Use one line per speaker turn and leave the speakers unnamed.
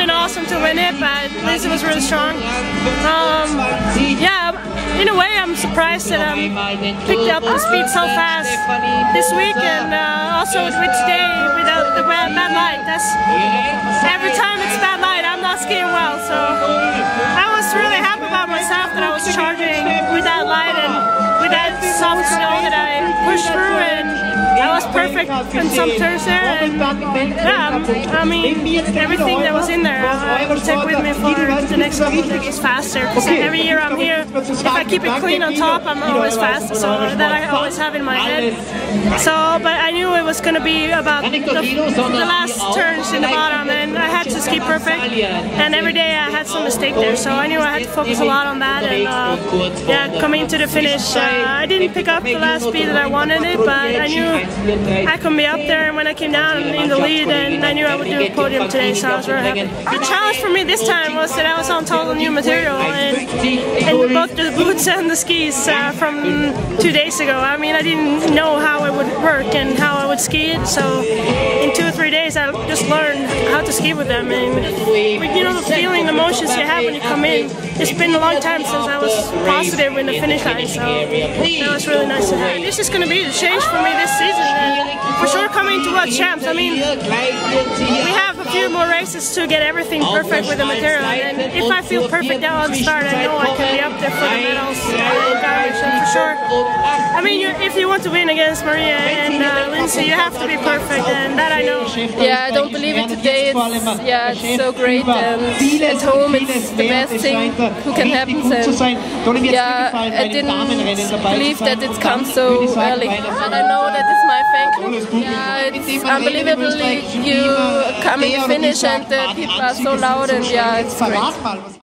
been awesome to win it, but Lisa was really strong. Um, yeah, in a way, I'm surprised that I picked up the speed so fast this week, and uh, also with today without the bad, bad light. That's every time it's bad light, I'm not skiing well. So I was really happy about myself that I was charging soft snow that I pushed through and. I was perfect in some turns there, and yeah, I mean everything that was in there I will take with me for the next couple of days faster. Because every year I'm here, if I keep it clean on top, I'm always fast. So that I always have in my head. So, but I knew it was going to be about the, the last turns in the bottom, and I had to ski perfect. And every day I had some mistake there, so I knew I had to focus a lot on that. And uh, yeah, coming to the finish, uh, I didn't pick up the last speed that I wanted it, but I knew I could be up there and when I came down in the lead and I knew I would do a podium today so I was very happy. The challenge for me this time was that I was on total new material and, and both the boots and the skis uh, from two days ago. I mean I didn't know how it would work and how I would ski it so days I just learned how to ski with them and you know the feeling, the emotions you have when you come in. It's been a long time since I was positive in the finish line so that was really nice to have. This is going to be the change for me this season for sure coming to World Champs. I mean, we have a few more races to get everything perfect with the material, and if I feel perfect now on the start, I know I can be up there for the medals for sure. I mean, you, if you want to win against Maria and uh, Lindsey, you have to be perfect, and that I know.
Yeah, I don't believe it today. It's yeah, it's so great, and um, at home it's the best thing who can happen. And yeah, I didn't believe that it comes so early, but I know that it's my fan club. Yeah, it's unbelievable. You come in the finish and the people are so loud, and yeah, it's great.